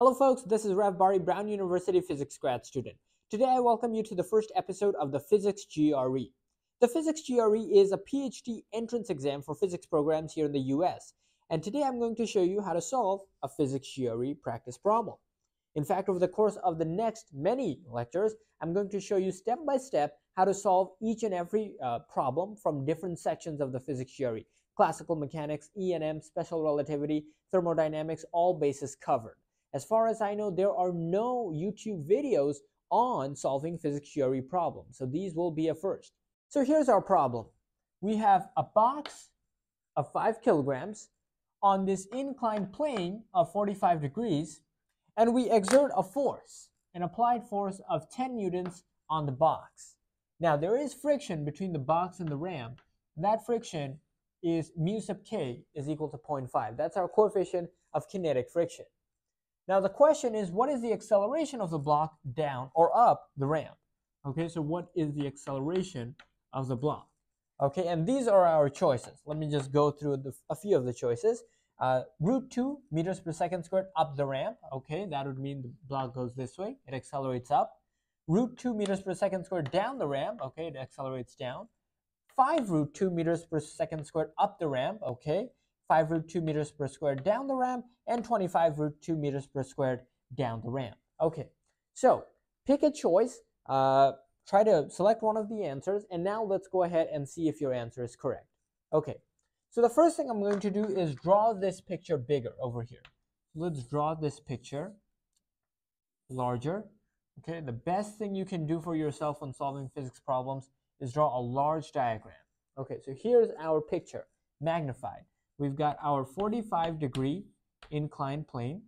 Hello folks, this is Rev Bari, Brown University Physics grad student. Today I welcome you to the first episode of the Physics GRE. The Physics GRE is a PhD entrance exam for physics programs here in the US. And today I'm going to show you how to solve a Physics GRE practice problem. In fact, over the course of the next many lectures, I'm going to show you step by step how to solve each and every uh, problem from different sections of the Physics GRE. Classical mechanics, E&M, special relativity, thermodynamics, all bases covered. As far as I know, there are no YouTube videos on solving physics GRE problems. So these will be a first. So here's our problem. We have a box of 5 kilograms on this inclined plane of 45 degrees, and we exert a force, an applied force of 10 newtons on the box. Now, there is friction between the box and the ramp. That friction is mu sub k is equal to 0.5. That's our coefficient of kinetic friction. Now the question is, what is the acceleration of the block down or up the ramp? Okay, so what is the acceleration of the block? Okay, and these are our choices. Let me just go through the, a few of the choices. Uh, root 2 meters per second squared up the ramp. Okay, that would mean the block goes this way. It accelerates up. Root 2 meters per second squared down the ramp. Okay, it accelerates down. 5 root 2 meters per second squared up the ramp. Okay, 5 root 2 meters per square down the ramp, and 25 root 2 meters per square down the ramp. Okay, so pick a choice, uh, try to select one of the answers, and now let's go ahead and see if your answer is correct. Okay, so the first thing I'm going to do is draw this picture bigger over here. Let's draw this picture larger. Okay, the best thing you can do for yourself when solving physics problems is draw a large diagram. Okay, so here's our picture, magnified. We've got our 45 degree inclined plane.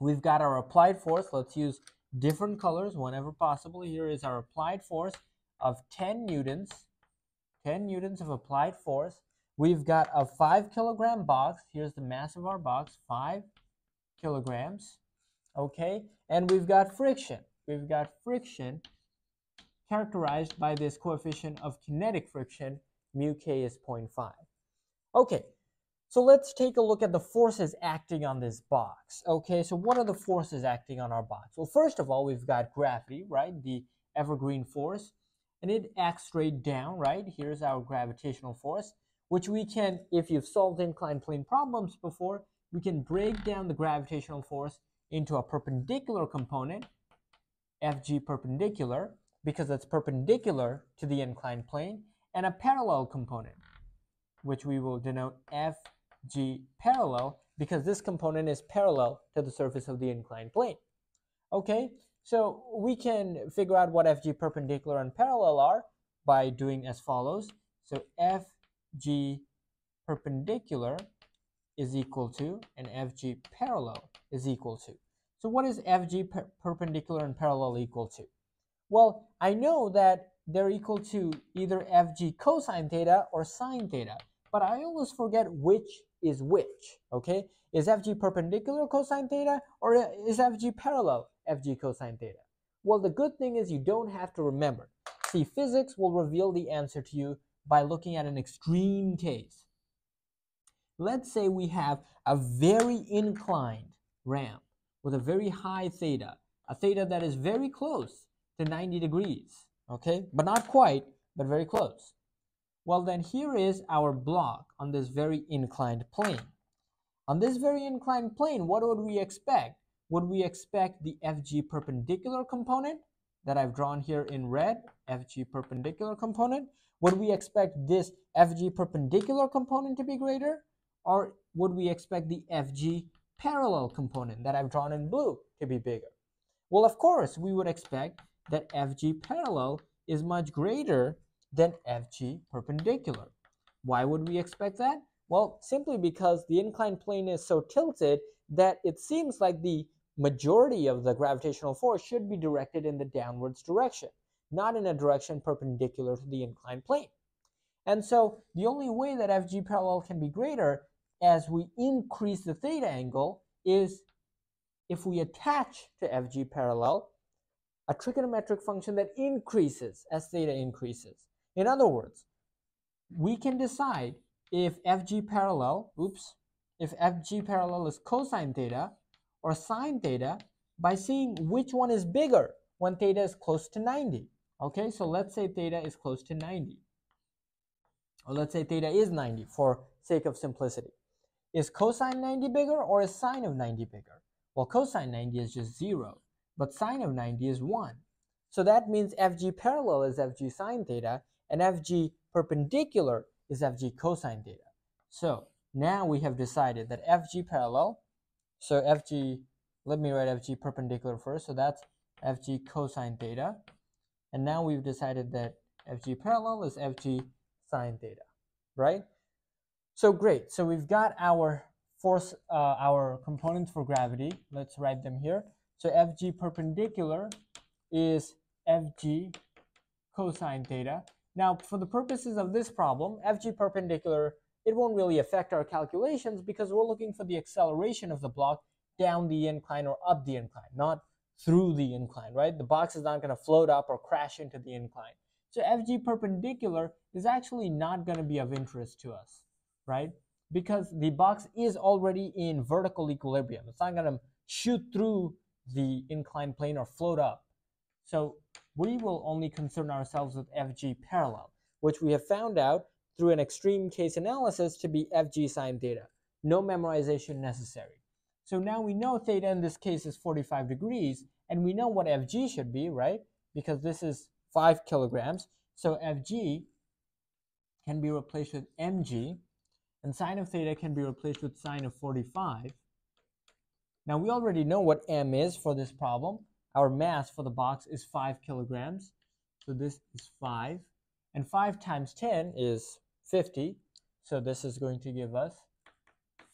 We've got our applied force. Let's use different colors whenever possible. Here is our applied force of 10 newtons. 10 newtons of applied force. We've got a 5 kilogram box. Here's the mass of our box, 5 kilograms. Okay, and we've got friction. We've got friction characterized by this coefficient of kinetic friction, mu k is 0.5. Okay, so let's take a look at the forces acting on this box. Okay, so what are the forces acting on our box? Well, first of all, we've got gravity, right? The evergreen force, and it acts straight down, right? Here's our gravitational force, which we can, if you've solved inclined plane problems before, we can break down the gravitational force into a perpendicular component, Fg perpendicular, because it's perpendicular to the inclined plane, and a parallel component, which we will denote FG parallel because this component is parallel to the surface of the inclined plane. Okay, so we can figure out what FG perpendicular and parallel are by doing as follows. So FG perpendicular is equal to and FG parallel is equal to. So what is FG per perpendicular and parallel equal to? Well, I know that they're equal to either FG cosine theta or sine theta but I always forget which is which, okay? Is FG perpendicular cosine theta or is FG parallel FG cosine theta? Well, the good thing is you don't have to remember. See, physics will reveal the answer to you by looking at an extreme case. Let's say we have a very inclined ramp with a very high theta, a theta that is very close to 90 degrees, okay? But not quite, but very close. Well, then here is our block on this very inclined plane. On this very inclined plane, what would we expect? Would we expect the FG perpendicular component that I've drawn here in red, FG perpendicular component? Would we expect this FG perpendicular component to be greater? Or would we expect the FG parallel component that I've drawn in blue to be bigger? Well, of course, we would expect that FG parallel is much greater than FG perpendicular. Why would we expect that? Well, simply because the inclined plane is so tilted that it seems like the majority of the gravitational force should be directed in the downwards direction, not in a direction perpendicular to the inclined plane. And so the only way that FG parallel can be greater as we increase the theta angle is if we attach to FG parallel a trigonometric function that increases as theta increases. In other words, we can decide if FG parallel, oops, if FG parallel is cosine theta or sine theta by seeing which one is bigger when theta is close to 90. Okay, so let's say theta is close to 90. Or let's say theta is 90 for sake of simplicity. Is cosine 90 bigger or is sine of 90 bigger? Well, cosine 90 is just 0, but sine of 90 is 1. So that means FG parallel is FG sine theta, and FG perpendicular is FG cosine theta. So now we have decided that FG parallel, so FG, let me write FG perpendicular first, so that's FG cosine theta. And now we've decided that FG parallel is FG sine theta, right? So great, so we've got our force, uh, our components for gravity. Let's write them here. So FG perpendicular is FG cosine theta. Now, for the purposes of this problem, FG perpendicular, it won't really affect our calculations because we're looking for the acceleration of the block down the incline or up the incline, not through the incline, right? The box is not going to float up or crash into the incline. So FG perpendicular is actually not going to be of interest to us, right? Because the box is already in vertical equilibrium. It's not going to shoot through the inclined plane or float up. So we will only concern ourselves with FG parallel, which we have found out through an extreme case analysis to be FG sine theta. No memorization necessary. So now we know theta in this case is 45 degrees, and we know what FG should be, right? Because this is 5 kilograms. So FG can be replaced with mg, and sine of theta can be replaced with sine of 45. Now we already know what m is for this problem. Our mass for the box is 5 kilograms. So this is 5. And 5 times 10 is 50. So this is going to give us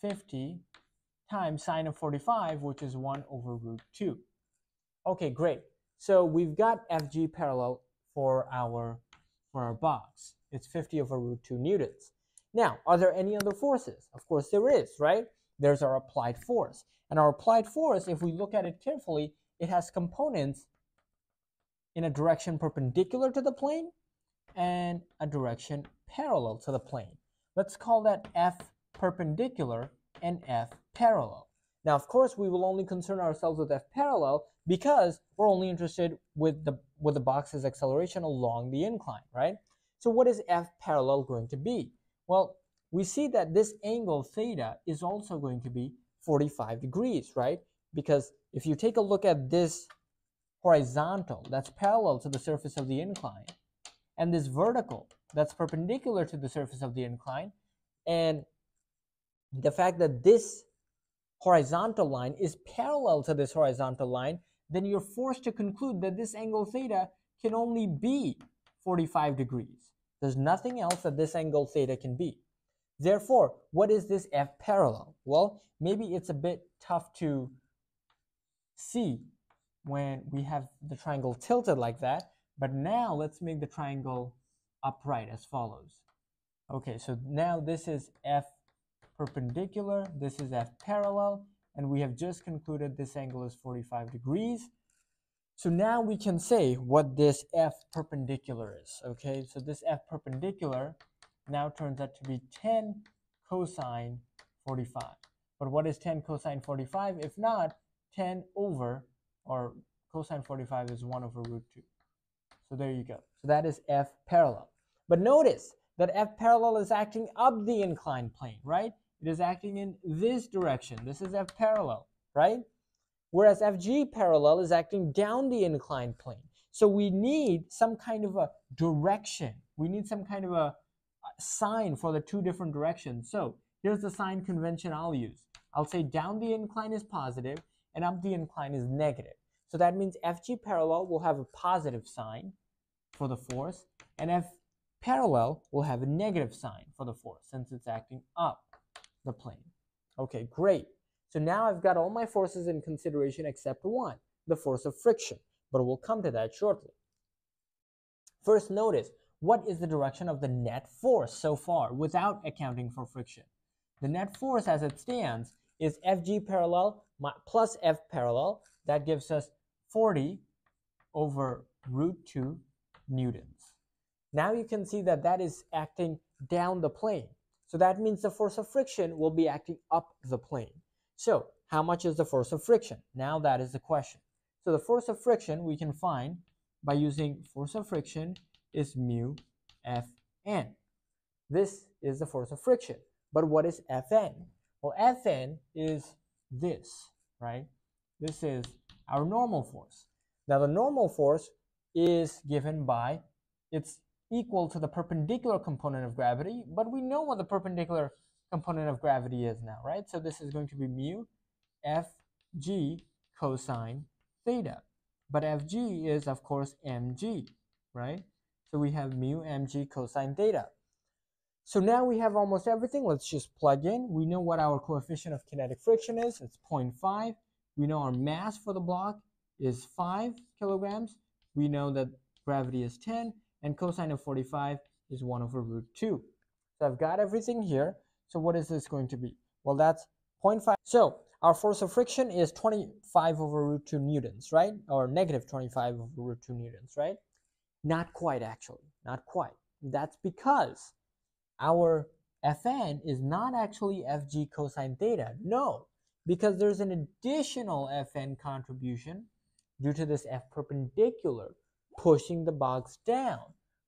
50 times sine of 45, which is 1 over root 2. Okay, great. So we've got FG parallel for our, for our box. It's 50 over root 2 newtons. Now, are there any other forces? Of course there is, right? There's our applied force. And our applied force, if we look at it carefully, it has components in a direction perpendicular to the plane and a direction parallel to the plane. Let's call that F perpendicular and F parallel. Now, of course, we will only concern ourselves with F parallel because we're only interested with the with the box's acceleration along the incline, right? So what is F parallel going to be? Well, we see that this angle theta is also going to be 45 degrees, right? Because if you take a look at this horizontal that's parallel to the surface of the incline and this vertical that's perpendicular to the surface of the incline and the fact that this horizontal line is parallel to this horizontal line, then you're forced to conclude that this angle theta can only be 45 degrees. There's nothing else that this angle theta can be. Therefore, what is this F parallel? Well, maybe it's a bit tough to see when we have the triangle tilted like that, but now let's make the triangle upright as follows. Okay, so now this is F perpendicular, this is F parallel, and we have just concluded this angle is 45 degrees. So now we can say what this F perpendicular is, okay? So this F perpendicular now turns out to be 10 cosine 45. But what is 10 cosine 45? If not, 10 over, or cosine 45 is 1 over root 2. So there you go. So that is F parallel. But notice that F parallel is acting up the inclined plane, right? it is acting in this direction. This is F parallel, right? Whereas FG parallel is acting down the inclined plane. So we need some kind of a direction. We need some kind of a sign for the two different directions. So here's the sign convention I'll use. I'll say down the incline is positive and up the incline is negative. So that means FG parallel will have a positive sign for the force and F parallel will have a negative sign for the force since it's acting up the plane. Okay, great. So now I've got all my forces in consideration except one, the force of friction, but we'll come to that shortly. First, notice what is the direction of the net force so far without accounting for friction. The net force as it stands is Fg parallel plus F parallel. That gives us 40 over root 2 newtons. Now you can see that that is acting down the plane. So that means the force of friction will be acting up the plane. So how much is the force of friction? Now that is the question. So the force of friction we can find by using force of friction is mu Fn. This is the force of friction. But what is Fn? Well, Fn is this, right? This is our normal force. Now the normal force is given by, it's equal to the perpendicular component of gravity, but we know what the perpendicular component of gravity is now, right? So this is going to be mu fg cosine theta. But fg is, of course, mg, right? So we have mu mg cosine theta. So now we have almost everything. Let's just plug in. We know what our coefficient of kinetic friction is. It's 0.5. We know our mass for the block is 5 kilograms. We know that gravity is 10. And cosine of 45 is 1 over root 2. So I've got everything here. So what is this going to be? Well, that's 0.5. So our force of friction is 25 over root 2 newtons, right? Or negative 25 over root 2 newtons, right? Not quite, actually. Not quite. That's because our Fn is not actually Fg cosine theta. No, because there's an additional Fn contribution due to this F perpendicular pushing the box down,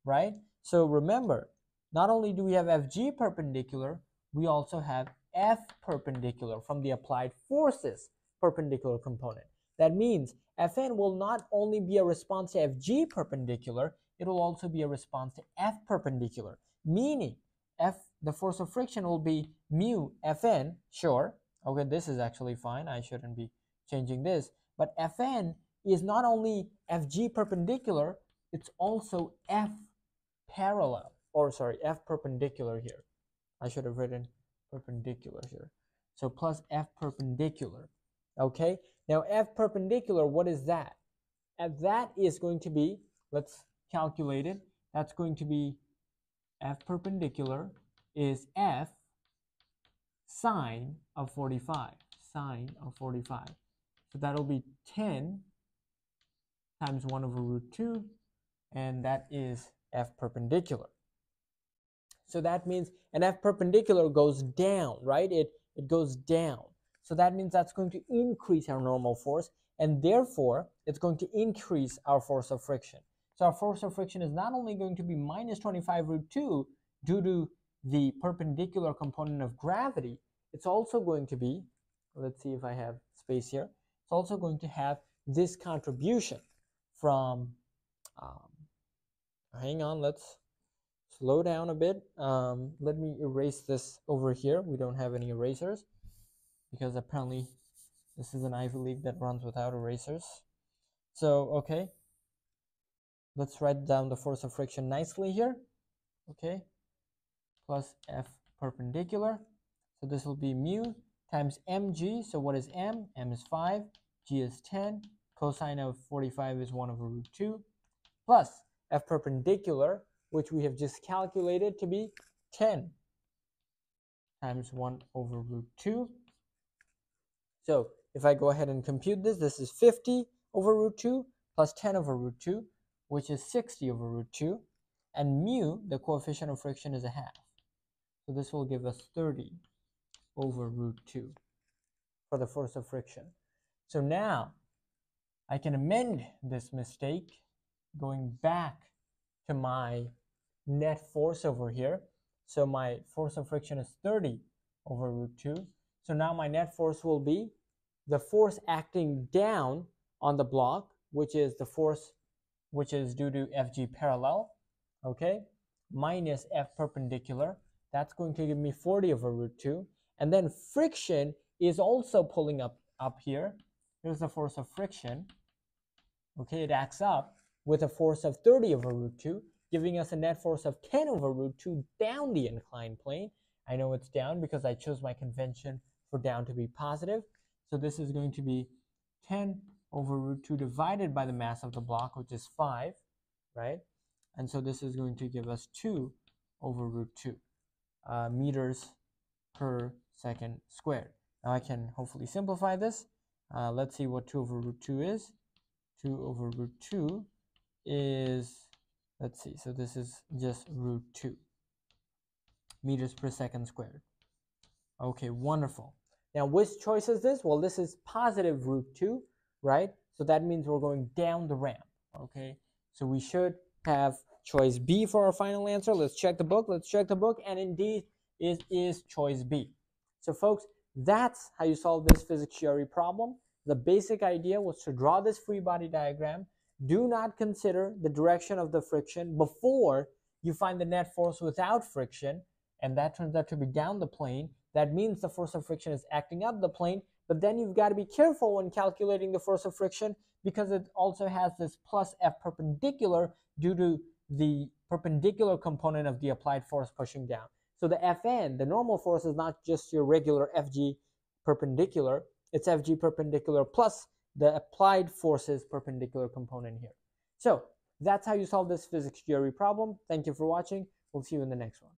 right? So remember, not only do we have Fg perpendicular, we also have F perpendicular from the applied forces perpendicular component. That means Fn will not only be a response to Fg perpendicular, it will also be a response to F perpendicular, meaning F, the force of friction will be mu Fn, sure, okay, this is actually fine, I shouldn't be changing this, but Fn is not only Fg perpendicular, it's also F parallel, or sorry, F perpendicular here. I should have written perpendicular here. So plus F perpendicular, okay? Now F perpendicular, what is that? And that is going to be, let's calculate it, that's going to be F perpendicular is F sine of 45, sine of 45. So that'll be 10 times 1 over root 2, and that is F perpendicular. So that means an F perpendicular goes down, right? It, it goes down. So that means that's going to increase our normal force, and therefore, it's going to increase our force of friction. So our force of friction is not only going to be minus 25 root 2 due to the perpendicular component of gravity, it's also going to be, let's see if I have space here, it's also going to have this contribution from, um, hang on, let's slow down a bit. Um, let me erase this over here. We don't have any erasers because apparently this is an Ivy League that runs without erasers. So, okay, let's write down the force of friction nicely here. Okay, plus F perpendicular. So this will be mu times mg. So what is m? m is 5, g is 10, cosine of 45 is 1 over root 2, plus f perpendicular, which we have just calculated to be 10 times 1 over root 2. So if I go ahead and compute this, this is 50 over root 2 plus 10 over root 2, which is 60 over root 2. And mu, the coefficient of friction, is a half. So this will give us 30 over root 2 for the force of friction. So now I can amend this mistake going back to my net force over here. So my force of friction is 30 over root 2. So now my net force will be the force acting down on the block, which is the force which is due to Fg parallel, okay, minus F perpendicular. That's going to give me 40 over root 2. And then friction is also pulling up, up here. Here's the force of friction. Okay, it acts up with a force of 30 over root 2, giving us a net force of 10 over root 2 down the inclined plane. I know it's down because I chose my convention for down to be positive. So this is going to be 10 over root 2 divided by the mass of the block, which is 5, right? And so this is going to give us 2 over root 2 uh, meters per second squared. Now I can hopefully simplify this. Uh, let's see what 2 over root 2 is. 2 over root 2 is, let's see, so this is just root 2 meters per second squared. Okay, wonderful. Now, which choice is this? Well, this is positive root 2, right? So that means we're going down the ramp, okay? So we should have choice B for our final answer. Let's check the book. Let's check the book. And indeed, it is choice B. So folks, that's how you solve this physics GRE problem. The basic idea was to draw this free body diagram. Do not consider the direction of the friction before you find the net force without friction, and that turns out to be down the plane. That means the force of friction is acting up the plane, but then you've got to be careful when calculating the force of friction because it also has this plus F perpendicular due to the perpendicular component of the applied force pushing down. So the Fn, the normal force, is not just your regular Fg perpendicular, it's Fg perpendicular plus the applied forces perpendicular component here. So that's how you solve this physics GRE problem. Thank you for watching. We'll see you in the next one.